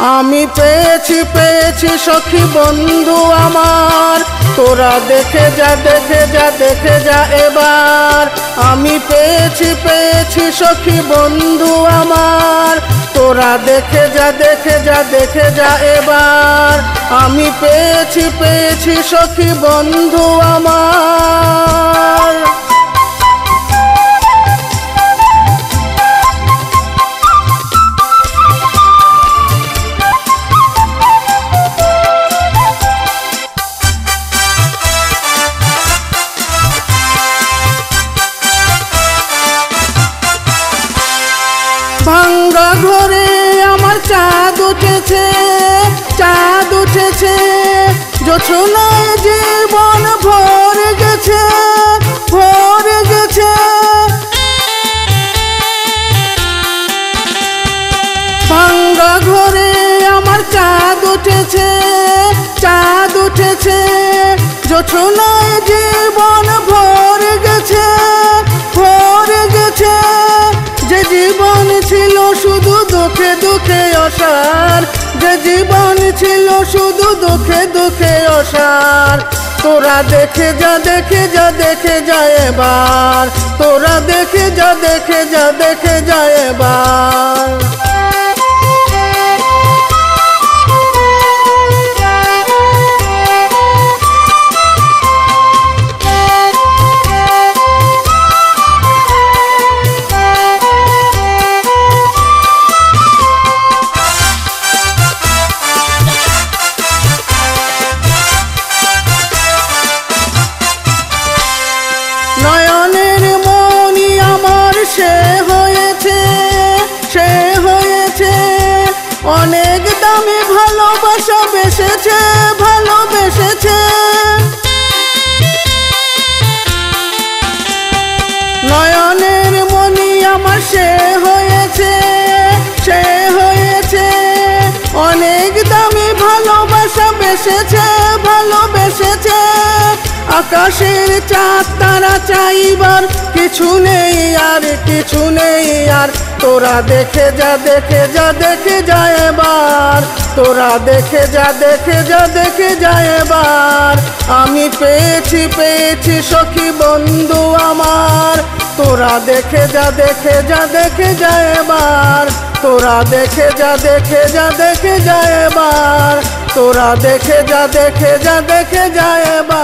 আমি পেয়েছি পেয়েছি সখী বন্ধু আমার। তোরা দেখে যা দেখে যা দেখে যা এবার। আমি পেয়েছি পেয়েছি সখী বন্ধু আমার। তোরা দেখে যা দেখে যা দেখে যা এবার। আমি পেয়েছি পেয়েছি সখী বন্ধু আমার। জোছনায় জীবন ভরে গেছে ভরে গেছে। ভাঙ্গা ঘরে আমার চাঁদ উঠেছে চাঁদ উঠেছে। জোছনায় জীবন ভরে গেছে ভরে গেছে। যে জীবন ছিল শুধু দুঃখে দুঃখে অসার যে জীবন ছিল শুধু দুঃখে দুঃখে অসার। তোরা দেখে যা দেখে যা, দেখে যায় এবার। তোরা দেখে যা দেখে যা, দেখে যায় এবার। সে হয়েছে সে হয়েছে। অনেক দামি ভালোবাসা বেসেছে, ভালোবেসেছে। নয়নের মনি আমার সে হয়েছে সে হয়েছে। অনেক দামি ভালোবাসা বেসেছে, ভালোবেসেছে। আকাশের চাঁদ, তারা চাইবার কিছু নেই আর কিছু নেই আর। তোরা দেখে যা দেখে যা দেখে যা এবার। তোরা দেখে যা দেখে যা দেখে যা এবার। আমি পেয়েছি পেয়েছি সখী বন্ধু আমার। তোরা দেখে যা দেখে যা দেখে যা এবার। তোরা দেখে যা দেখে যা দেখে যা এবার। तोरा देखे जा देखे जा देखे जाए बा